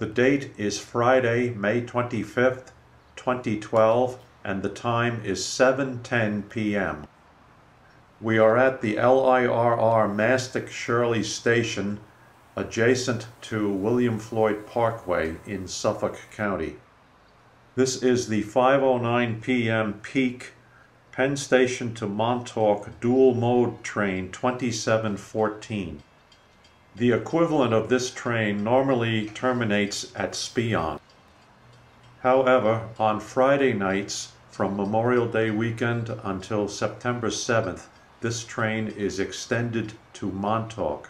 The date is Friday, May 25th, 2012, and the time is 7:10 p.m. We are at the LIRR Mastic Shirley Station adjacent to William Floyd Parkway in Suffolk County. This is the 5:09 p.m. peak Penn Station to Montauk dual mode train 2714. The equivalent of this train normally terminates at Speonk. However, on Friday nights from Memorial Day weekend until September 7th, this train is extended to Montauk.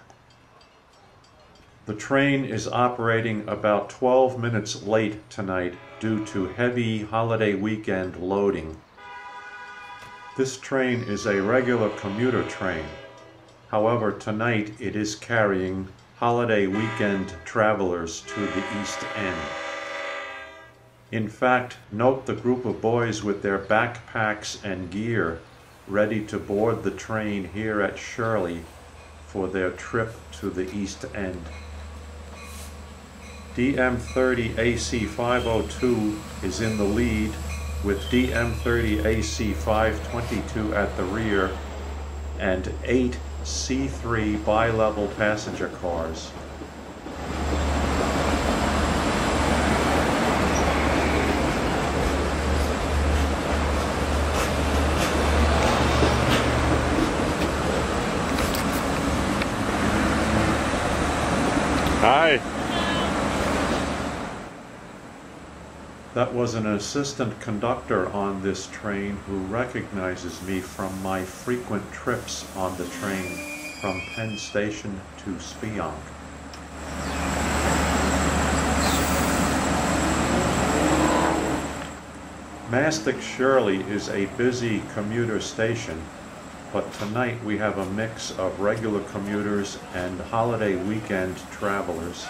The train is operating about 12 minutes late tonight due to heavy holiday weekend loading. This train is a regular commuter train. However, tonight it is carrying holiday weekend travelers to the East End. In fact, note the group of boys with their backpacks and gear ready to board the train here at Shirley for their trip to the East End. DM30 AC502 is in the lead with DM30 AC522 at the rear and eight C3 bi-level passenger cars. Hi. That was an assistant conductor on this train who recognizes me from my frequent trips on the train from Penn Station to Speonk. Mastic Shirley is a busy commuter station, but tonight we have a mix of regular commuters and holiday weekend travelers.